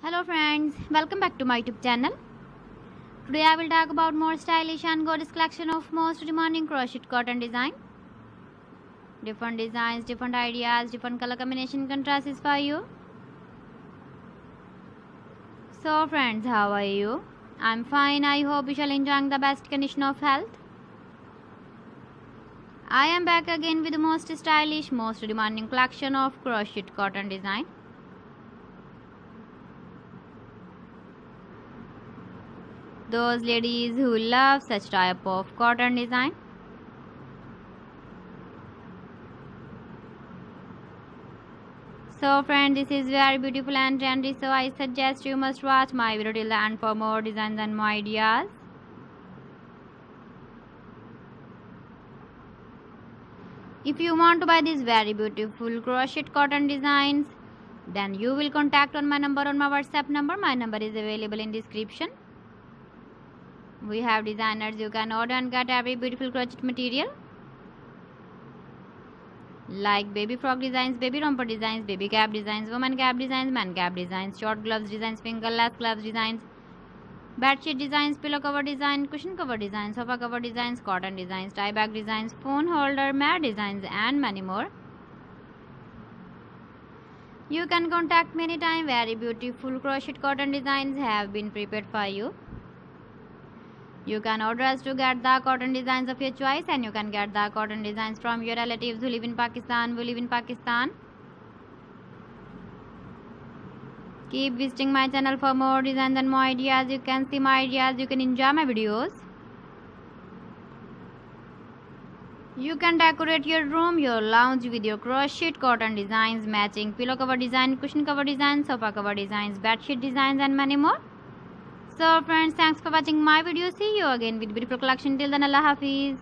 Hello friends, welcome back to my YouTube channel. Today I will talk about more stylish and gorgeous collection of most demanding crochet cotton design. Different designs, different ideas, different color combination contrasts for you. So friends, how are you? I'm fine. I hope you shall enjoying the best condition of health. I am back again with the most stylish, most demanding collection of crochet cotton design. Those ladies who love such type of cotton design. So friend, this is very beautiful and trendy. So I suggest you must watch my video till the end for more designs and more ideas. If you want to buy these very beautiful crochet cotton designs, then you will contact on my number on my WhatsApp number. My number is available in description. We have designers you can order and get every beautiful crochet material like baby frog designs, baby romper designs, baby cap designs, woman cap designs, man cap designs, short gloves designs, fingerless gloves designs, bedsheet designs, pillow cover design, cushion cover designs, sofa cover designs, cotton designs, tie bag designs, phone holder, mat designs and many more. You can contact me anytime. Very beautiful crochet cotton designs have been prepared for you. You can order us to get the cotton designs of your choice and you can get the cotton designs from your relatives who live in Pakistan, who live in Pakistan. Keep visiting my channel for more designs and more ideas. You can see my ideas, you can enjoy my videos. You can decorate your room, your lounge with your crochet cotton designs, matching pillow cover design, cushion cover design, sofa cover designs, bedsheet designs and many more. So friends, thanks for watching my video. See you again with beautiful collection. Till then, Allah Hafiz.